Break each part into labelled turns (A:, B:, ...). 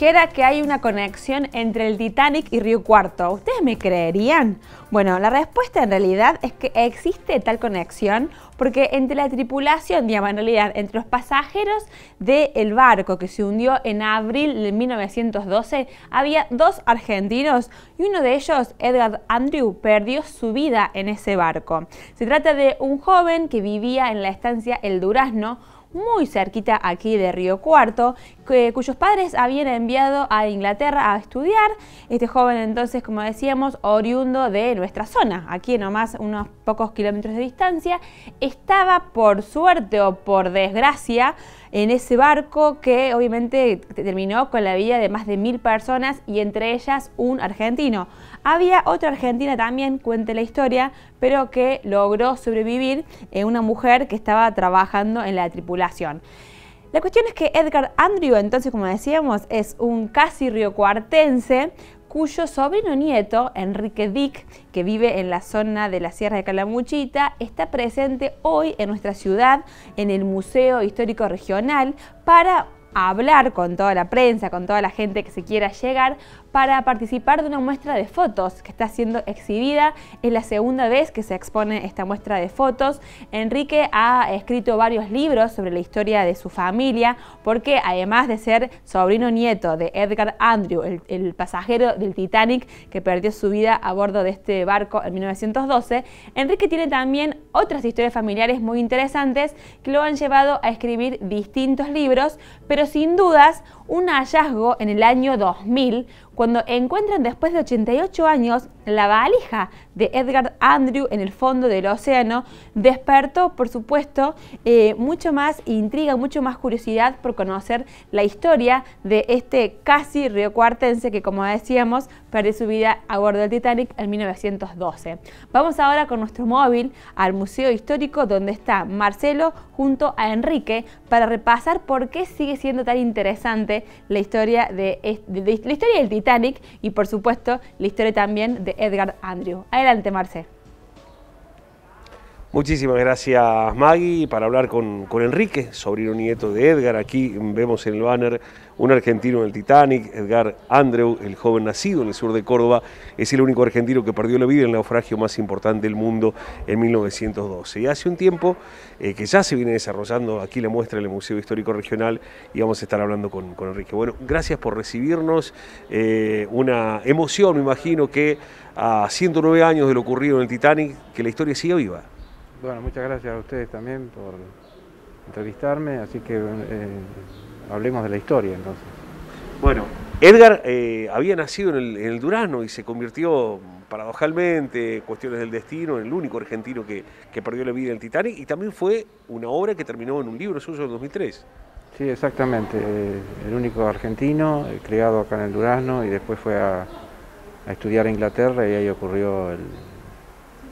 A: Dijera que hay una conexión entre el Titanic y Río Cuarto, ¿ustedes me creerían? Bueno, la respuesta en realidad es que existe tal conexión porque entre la tripulación, digamos, en realidad, entre los pasajeros del barco que se hundió en abril de 1912, había dos argentinos y uno de ellos, Edgar Andrew, perdió su vida en ese barco. Se trata de un joven que vivía en la estancia El Durazno, muy cerquita aquí de Río Cuarto, cuyos padres habían enviado a Inglaterra a estudiar. Este joven entonces, como decíamos, oriundo de nuestra zona, aquí nomás unos pocos kilómetros de distancia, estaba por suerte o por desgracia en ese barco que obviamente terminó con la vida de más de mil personas y entre ellas un argentino. Había otra argentina también, cuente la historia, pero que logró sobrevivir, en una mujer que estaba trabajando en la tripulación. La cuestión es que Edgar Andrew, entonces, como decíamos, es un casi riocuartense cuyo sobrino nieto, Enrique Dick, que vive en la zona de la Sierra de Calamuchita, está presente hoy en nuestra ciudad, en el Museo Histórico Regional, para hablar con toda la prensa, con toda la gente que se quiera llegar, para participar de una muestra de fotos que está siendo exhibida. Es la segunda vez que se expone esta muestra de fotos. Enrique ha escrito varios libros sobre la historia de su familia, porque además de ser sobrino nieto de Edgar Andrew, el, pasajero del Titanic que perdió su vida a bordo de este barco en 1912, Enrique tiene también otras historias familiares muy interesantes que lo han llevado a escribir distintos libros, pero sin dudas un hallazgo en el año 2000 cuando encuentran después de 88 años la valija de Edgar Andrew en el fondo del océano, despertó, por supuesto, eh, mucho más intriga, mucho más curiosidad por conocer la historia de este casi riocuartense que, como decíamos, perdió su vida a bordo del Titanic en 1912. Vamos ahora con nuestro móvil al Museo Histórico donde está Marcelo junto a Enrique para repasar por qué sigue siendo tan interesante la historia, de, la historia del Titanic y, por supuesto, la historia también de Edgar Andrew. Adelante, Marce.
B: Muchísimas gracias Maggie para hablar con, Enrique, sobrino nieto de Edgar. Aquí vemos en el banner un argentino en el Titanic, Edgar Andrew, el joven nacido en el sur de Córdoba, es el único argentino que perdió la vida en el naufragio más importante del mundo en 1912. Y hace un tiempo eh, que ya se viene desarrollando aquí la muestra en el Museo Histórico Regional y vamos a estar hablando con, Enrique. Bueno, gracias por recibirnos, eh, una emoción me imagino que a 109 años de lo ocurrido en el Titanic, que la historia siga viva.
C: Bueno, muchas gracias a ustedes también por entrevistarme, así que eh, hablemos de la historia entonces.
B: Bueno, Edgar eh, había nacido en el, en Durano y se convirtió paradojalmente, cuestiones del destino, en el único argentino que, perdió la vida en el Titanic y también fue una obra que terminó en un libro suyo en 2003.
C: Sí, exactamente, eh, el único argentino criado acá en el Durazno y después fue a, a estudiar a Inglaterra y ahí ocurrió el,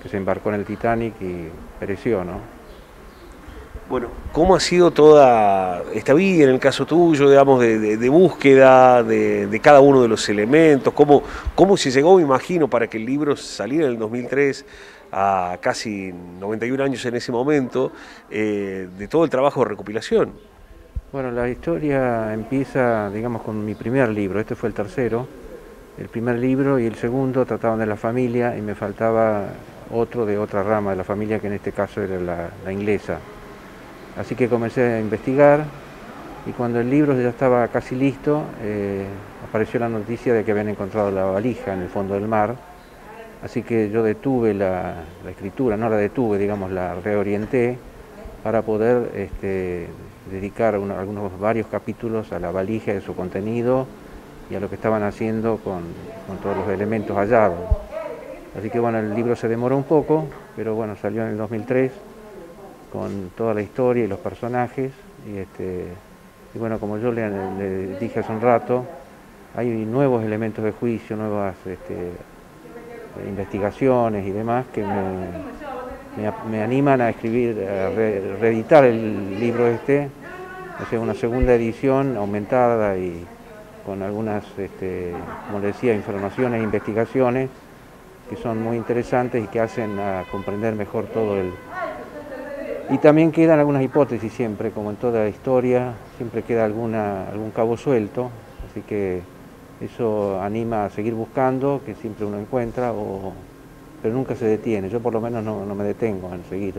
C: que se embarcó en el Titanic y pereció, ¿no?
B: Bueno, ¿cómo ha sido toda esta vida en el caso tuyo, digamos, de, búsqueda de, cada uno de los elementos? ¿Cómo, ¿Cómo se llegó, me imagino, para que el libro saliera en el 2003 a casi 91 años en ese momento, eh, de todo el trabajo de recopilación?
C: Bueno, la historia empieza, digamos, con mi primer libro, este fue el tercero, el primer libro y el segundo trataban de la familia y me faltaba otro de otra rama de la familia, que en este caso era la, inglesa. Así que comencé a investigar y cuando el libro ya estaba casi listo, eh, apareció la noticia de que habían encontrado la valija en el fondo del mar. Así que yo detuve la, escritura, no la detuve, digamos, la reorienté para poder este, dedicar algunos varios capítulos a la valija y su contenido y a lo que estaban haciendo con todos los elementos hallados. Así que bueno, el libro se demoró un poco, pero bueno, salió en el 2003 con toda la historia y los personajes. Y, este, bueno, como yo le, dije hace un rato, hay nuevos elementos de juicio, nuevas este, investigaciones y demás que me, animan a escribir, a reeditar el libro este, o sea, una segunda edición aumentada y con algunas, este, como decía, informaciones e investigaciones que son muy interesantes y que hacen a comprender mejor todo el... Y también quedan algunas hipótesis siempre, como en toda historia, siempre queda alguna, algún cabo suelto, Así que eso anima a seguir buscando, que siempre uno encuentra, pero nunca se detiene. Yo por lo menos no, me detengo en seguir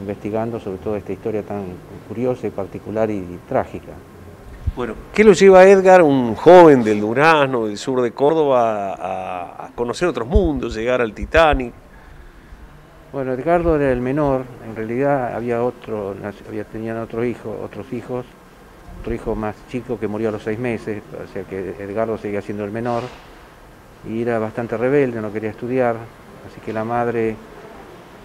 C: investigando sobre toda esta historia tan curiosa y particular y, trágica.
B: Bueno, ¿qué lo lleva Edgar, un joven del Durazno, del sur de Córdoba, a, a conocer otros mundos, llegar al Titanic?
C: Bueno, Edgardo era el menor, en realidad había otro, había, tenían otro hijo, otros hijos, otro hijo más chico que murió a los seis meses, o sea que Edgardo seguía siendo el menor. Y era bastante rebelde, no quería estudiar, así que la madre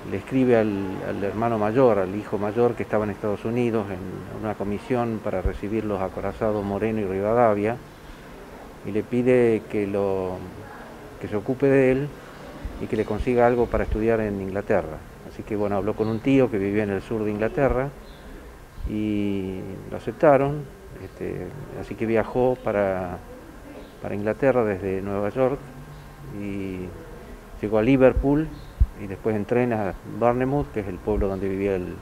C: le escribe al, hermano mayor, al hijo mayor que estaba en Estados Unidos en una comisión para recibir los acorazados Moreno y Rivadavia y le pide que, se ocupe de él y que le consiga algo para estudiar en Inglaterra. Así que bueno, habló con un tío que vivía en el sur de Inglaterra y lo aceptaron, este, así que viajó para Inglaterra desde Nueva York y llegó a Liverpool y después en tren a Barnemouth, que es el pueblo donde vivía el,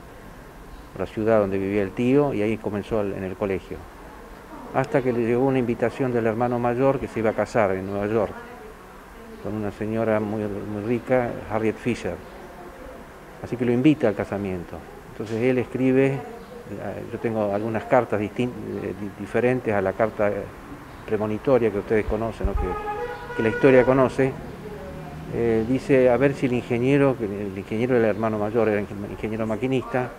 C: la ciudad donde vivía el tío, y ahí comenzó en el colegio. Hasta que le llegó una invitación del hermano mayor que se iba a casar en Nueva York con una señora muy, rica, Harriet Fisher. Así que lo invita al casamiento. Entonces él escribe, yo tengo algunas cartas eh, diferentes a la carta premonitoria que ustedes conocen, que, la historia conoce. Eh, dice a ver si el ingeniero, el ingeniero del hermano mayor era ingeniero maquinista,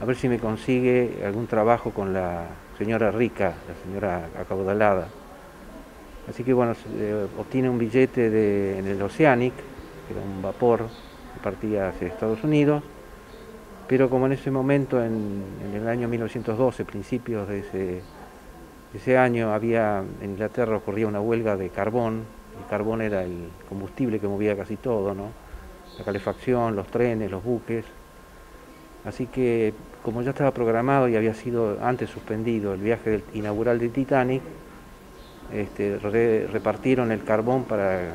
C: a ver si me consigue algún trabajo con la señora rica, la señora acaudalada. Así que bueno, eh, obtiene un billete de, en el Oceanic, que era un vapor que partía hacia Estados Unidos, pero como en ese momento, en, el año 1912, principios de ese, ese, año, había en Inglaterra ocurría una huelga de carbón, el carbón era el combustible que movía casi todo, ¿no? la calefacción, los trenes, los buques, así que como ya estaba programado y había sido antes suspendido el viaje inaugural del Titanic, este, repartieron el carbón para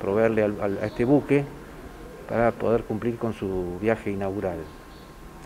C: proveerle a este buque para poder cumplir con su viaje inaugural.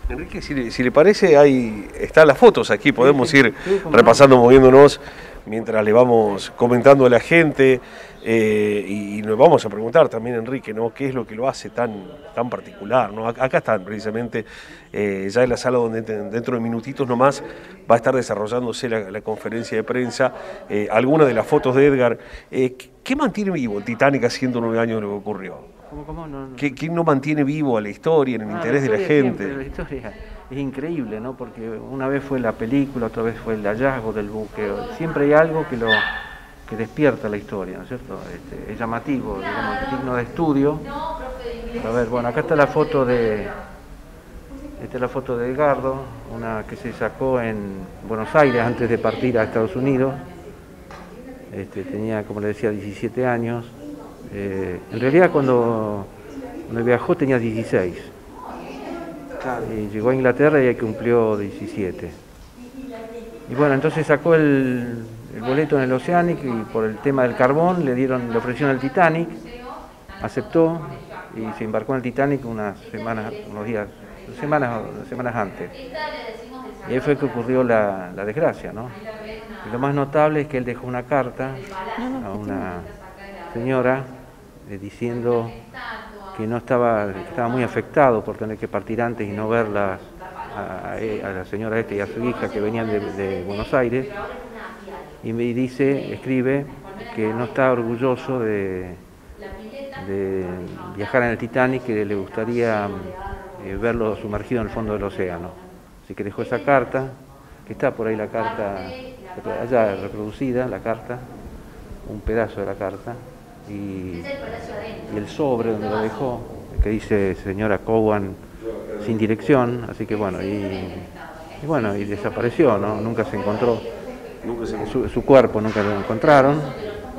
B: Enrique, si le, parece, ahí están las fotos aquí, podemos ir repasando, moviéndonos mientras le vamos comentando a la gente. Eh, y, nos vamos a preguntar también, Enrique, ¿no? ¿Qué es lo que lo hace tan, tan particular? ¿no? Acá están precisamente, eh, ya en la sala donde dentro de minutitos nomás va a estar desarrollándose la, conferencia de prensa, eh, algunas de las fotos de Edgar. ¿Qué mantiene vivo el Titanic haciendo nueve años de lo que ocurrió?
C: ¿Cómo, cómo? No, no.
B: ¿Qué, no mantiene vivo a la historia, en el ah, interés de la gente?
C: la historia es increíble, ¿no? Porque una vez fue la película, otra vez fue el hallazgo del buque. Siempre hay algo que lo que despierta la historia, ¿no es cierto? Este, es llamativo, digamos, digno de estudio. A ver, bueno, acá está la foto de, esta es la foto de Edgardo, una que se sacó en Buenos Aires antes de partir a Estados Unidos. Este, tenía, como le decía, 17 años. Eh, en realidad cuando, cuando viajó tenía 16. Y llegó a Inglaterra y ahí cumplió 17. Y bueno, entonces sacó el, el boleto en el Oceanic y por el tema del carbón le dieron, le ofrecieron el Titanic, aceptó y se embarcó en el Titanic unas semanas, unos días, semanas, semanas antes. Y ahí fue que ocurrió la, desgracia, ¿no? Y lo más notable es que él dejó una carta a una señora diciendo que no estaba, estaba muy afectado por tener que partir antes y no verla a, la señora esta y a su hija que venían de Buenos Aires y me dice, escribe, que no está orgulloso de, viajar en el Titanic, que le gustaría eh, verlo sumergido en el fondo del océano. Así que dejó esa carta, que está por ahí la carta, allá reproducida, la carta, un pedazo de la carta, y, el sobre donde lo dejó, que dice señora Cowan sin dirección, así que bueno, y, y bueno, y desapareció, ¿no? nunca se encontró su, cuerpo nunca lo encontraron,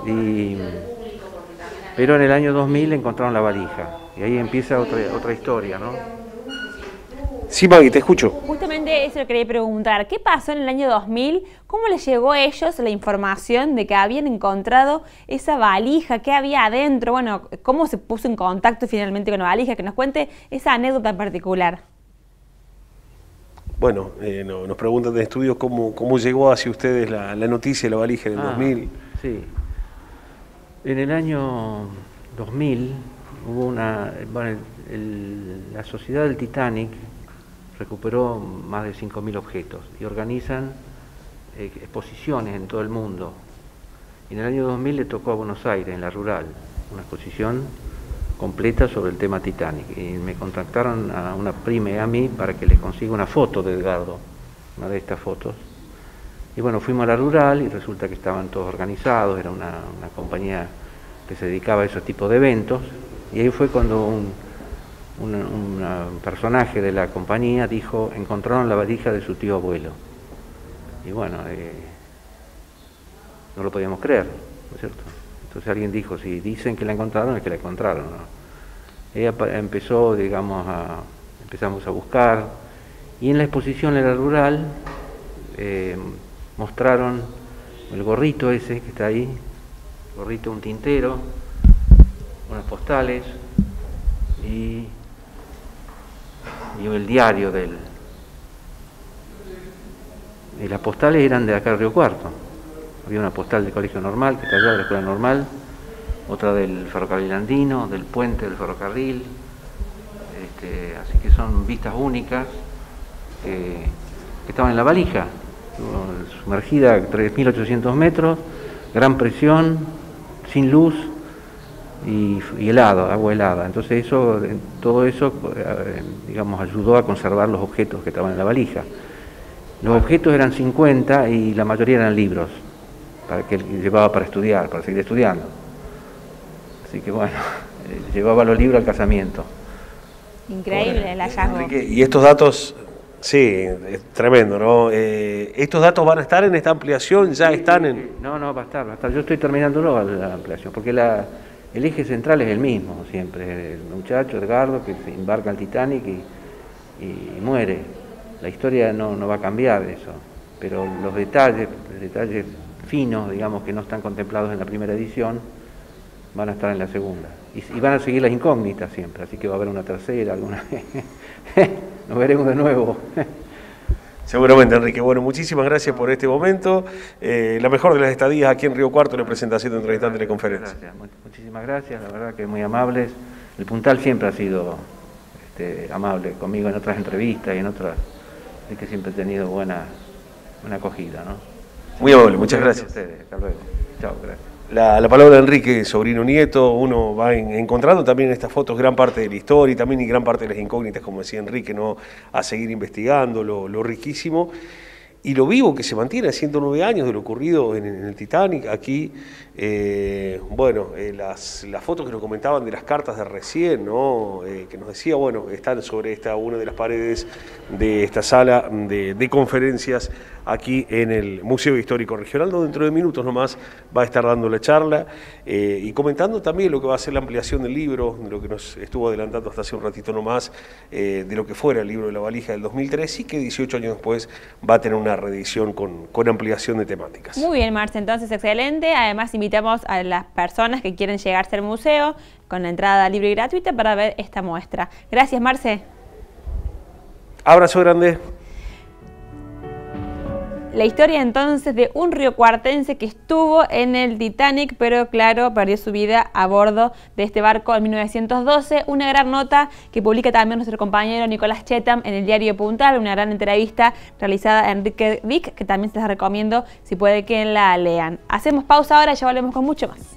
C: y, pero en el año 2000 encontraron la valija, y ahí empieza otra, otra historia, ¿no?
B: Sí, Maggie, te escucho.
A: Justamente eso lo quería preguntar. ¿Qué pasó en el año 2000? ¿Cómo les llegó a ellos la información de que habían encontrado esa valija? ¿Qué había adentro? Bueno, ¿cómo se puso en contacto finalmente con la valija? Que nos cuente esa anécdota en particular.
B: bueno, eh, nos preguntan de estudios cómo, cómo llegó hacia ustedes la, noticia de la valija en el 2000.
C: Ah, sí. En el año 2000 hubo una... Bueno, la sociedad del Titanic recuperó más de 5.000 objetos y organizan eh, exposiciones en todo el mundo. En el año 2000 le tocó a Buenos Aires, en la rural, una exposición completa sobre el tema Titanic. Y me contactaron a una prima y a mí para que les consiga una foto de Edgardo, una de estas fotos. Y bueno, fuimos a la rural y resulta que estaban todos organizados, era una, compañía que se dedicaba a ese tipo de eventos. Y ahí fue cuando un, un, personaje de la compañía dijo, encontraron la valija de su tío abuelo. Y bueno, eh, no lo podíamos creer, ¿no es cierto? Entonces alguien dijo, si dicen que la encontraron, es que la encontraron. Ella empezó, digamos, a, empezamos a buscar, y en la exposición en la rural eh, mostraron el gorrito ese que está ahí, gorrito un tintero, unas postales y y el diario del... Y las postales eran de acá del Río Cuarto. Había una postal del colegio normal, que está allá de la escuela normal, otra del ferrocarril andino, del puente del ferrocarril. Este, así que son vistas únicas que estaban en la valija, sumergida a 3.800 metros, gran presión, sin luz, y, helado, agua helada. Entonces eso, todo eso, eh, digamos, ayudó a conservar los objetos que estaban en la valija. Los objetos eran 50 y la mayoría eran libros, para que él llevaba para estudiar, para seguir estudiando. Así que bueno, eh, llevaba los libros al casamiento.
A: Increíble el hallazgo.
B: y estos datos, sí, es tremendo, ¿no? Eh, ¿Estos datos van a estar en esta ampliación? ¿Ya están en...?
C: No, no, va a estar, va a estar. Yo estoy terminando la ampliación, porque la el eje central es el mismo siempre, el muchacho Edgardo que se embarca al Titanic y, muere. La historia no, va a cambiar eso, pero los detalles, detalles finos, digamos, que no están contemplados en la primera edición, van a estar en la segunda. Y, van a seguir las incógnitas siempre, así que va a haber una tercera, alguna Nos veremos de nuevo.
B: Seguramente, Enrique. Bueno, muchísimas gracias por este momento. Eh, la mejor de las estadías aquí en Río Cuarto, la presentación de entrevistante de conferencia.
C: muchísimas gracias, la verdad que muy amables. El Puntal siempre ha sido este, amable conmigo en otras entrevistas y en otras, es que siempre he tenido buena, buena acogida, ¿no?
B: Muy amable, muchas gracias.
C: gracias. a ustedes, hasta luego. Chao, gracias
B: la, palabra Enrique, sobrino nieto, uno va encontrando también en estas fotos gran parte de la historia y también y gran parte de las incógnitas, como decía Enrique, ¿no? a seguir investigando, lo, lo riquísimo y lo vivo que se mantiene a 109 años de lo ocurrido en, el Titanic. Aquí, eh, bueno, eh, las, fotos que nos comentaban de las cartas de recién, ¿no? Eh, que nos decía, bueno, están sobre esta una de las paredes de esta sala de, de, conferencias aquí en el Museo Histórico Regional, donde dentro de minutos nomás va a estar dando la charla y comentando también lo que va a ser la ampliación del libro, de lo que nos estuvo adelantando hasta hace un ratito nomás, de lo que fuera el libro de la valija del 2003 y que 18 años después va a tener una reedición con, con ampliación de temáticas.
A: Muy bien, Marce, entonces excelente. Además, invitamos a las personas que quieren llegarse al museo con la entrada libre y gratuita para ver esta muestra. Gracias, Marce.
B: Abrazo grande.
A: La historia entonces de un río cuartense que estuvo en el Titanic, pero claro, perdió su vida a bordo de este barco en 1912. Una gran nota que publica también nuestro compañero Nicolás Chetam en el diario Puntal, una gran entrevista realizada a Enrique Vic, que también se les recomiendo si puede que la lean. Hacemos pausa ahora y ya volvemos con mucho más.